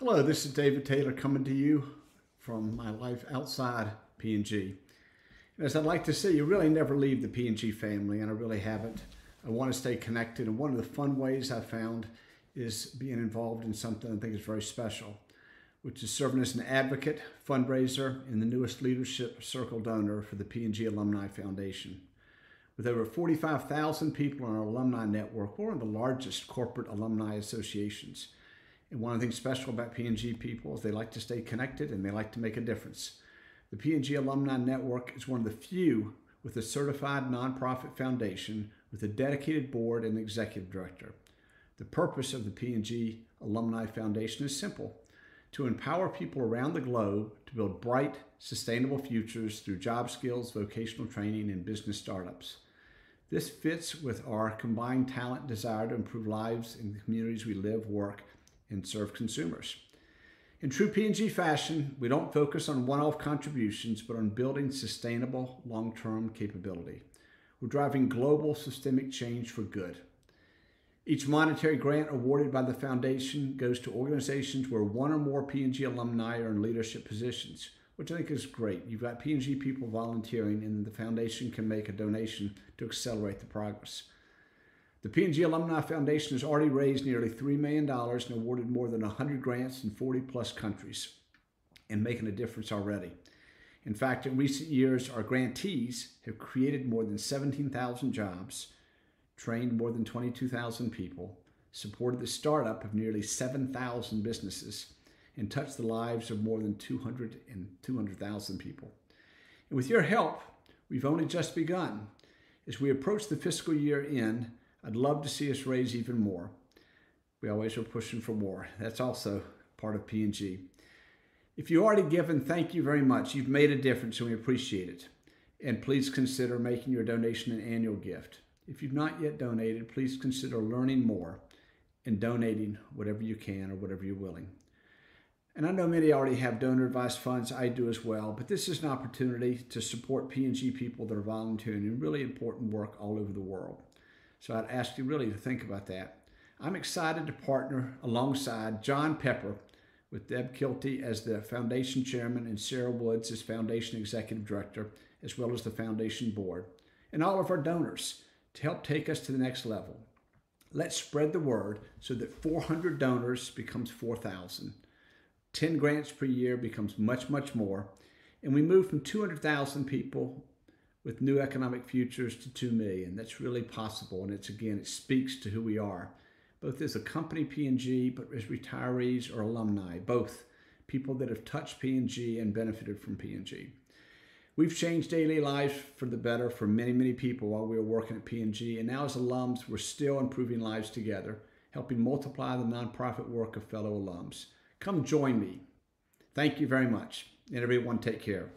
Hello, this is David Taylor coming to you from my life outside P&G. As I'd like to say, you really never leave the P&G family, and I really haven't. I want to stay connected, and one of the fun ways I've found is being involved in something I think is very special, which is serving as an advocate, fundraiser, and the newest leadership circle donor for the P&G Alumni Foundation. With over 45,000 people in our alumni network, we're one of the largest corporate alumni associations. And one of the things special about P&G people is they like to stay connected and they like to make a difference. The P&G Alumni Network is one of the few with a certified nonprofit foundation with a dedicated board and executive director. The purpose of the P&G Alumni Foundation is simple, to empower people around the globe to build bright, sustainable futures through job skills, vocational training, and business startups. This fits with our combined talent desire to improve lives in the communities we live, work, and serve consumers. In true P&G fashion, we don't focus on one-off contributions, but on building sustainable long-term capability. We're driving global systemic change for good. Each monetary grant awarded by the foundation goes to organizations where one or more P&G alumni are in leadership positions, which I think is great. You've got P&G people volunteering and the foundation can make a donation to accelerate the progress. The P&G Alumni Foundation has already raised nearly $3 million and awarded more than 100 grants in 40 plus countries and making a difference already. In fact, in recent years, our grantees have created more than 17,000 jobs, trained more than 22,000 people, supported the startup of nearly 7,000 businesses, and touched the lives of more than 200 and 200,000 people. And with your help, we've only just begun. As we approach the fiscal year end, I'd love to see us raise even more. We always are pushing for more. That's also part of P&G. If you already given, thank you very much. You've made a difference and we appreciate it. And please consider making your donation an annual gift. If you've not yet donated, please consider learning more and donating whatever you can or whatever you're willing. And I know many already have donor advised funds. I do as well. But this is an opportunity to support P&G people that are volunteering in really important work all over the world. So I'd ask you really to think about that. I'm excited to partner alongside John Pepper with Deb Kilty as the foundation chairman and Sarah Woods as foundation executive director, as well as the foundation board, and all of our donors to help take us to the next level. Let's spread the word so that 400 donors becomes 4,000. 10 grants per year becomes much, much more. And we move from 200,000 people with new economic futures to 2 million. That's really possible. And it's again, it speaks to who we are, both as a company P&G, but as retirees or alumni, both people that have touched P&G and benefited from P&G. We've changed daily lives for the better for many, many people while we were working at P&G. And now as alums, we're still improving lives together, helping multiply the nonprofit work of fellow alums. Come join me. Thank you very much. And everyone take care.